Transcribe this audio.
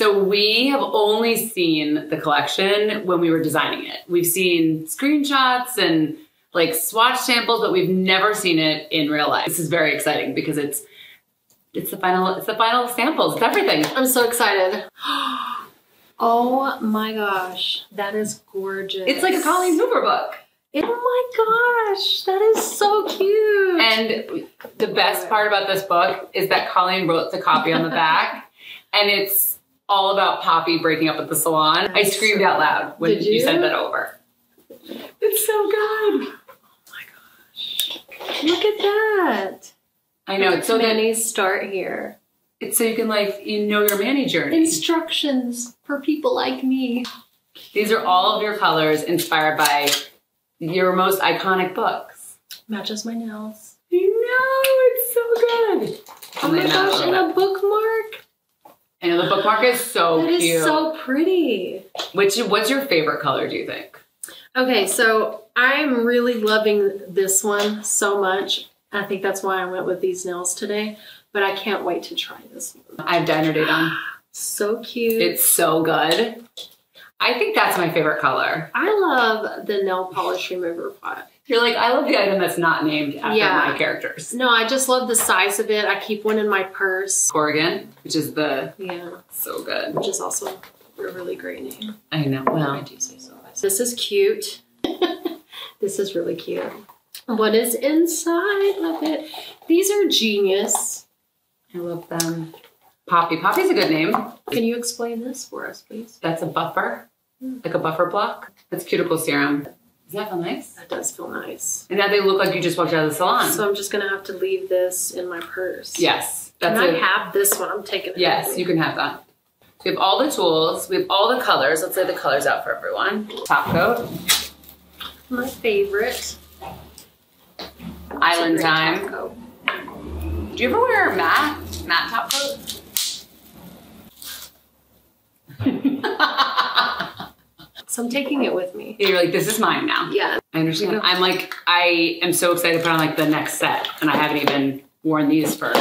So we have only seen the collection when we were designing it. We've seen screenshots and like swatch samples, but we've never seen it in real life. This is very exciting because it's it's the final it's the final samples. It's everything. I'm so excited. Oh my gosh, that is gorgeous. It's like a Colleen Hoover book. Oh my gosh, that is so cute. And the best part about this book is that Colleen wrote the copy on the back, and it's all about Poppy breaking up at the salon. I screamed out loud when you? you? sent that over. It's so good. Oh my gosh. Look at that. I know. It's so Manis start here. it's so you can like you know your Manny journey. Instructions for people like me. These are all of your colors inspired by your most iconic books. Matches my nails. I know, it's so good. Oh my gosh, and a bookmark. The bookmark is so That is cute. so pretty. Which what's your favorite color, do you think? Okay, so I'm really loving this one so much. I think that's why I went with these nails today. But I can't wait to try this one. I have diner date on. So cute. It's so good. I think that's my favorite color. I love the nail polish remover pot. You're like, I love the item that's not named after Yeah. my characters. No, I just love the size of it. I keep one in my purse. Corrigan, which is the Yeah, so good. which is also a really great name. I know. Well, I do say so. This is cute. this is really cute. What is inside of it? These are genius. I love them. Poppy. Poppy's a good name. Can you explain this for us, please? That's a buffer, hmm. like a buffer block. That's cuticle serum. Does that feel nice? That does feel nice. And now they look like you just walked out of the salon. So I'm just gonna have to leave this in my purse. yes, Can that's I it. have this one? I'm taking it. Yes, you can have that. So we have all the tools. We have all the colors. Let's lay the colors out for everyone. Top coat, My favorite. island a time. Do you ever wear matte matte top coat? So I'm taking it with me. You're like, this is mine now. Yeah. I understand. I'm like, I am so excited to put on like the next set, and I haven't even worn these for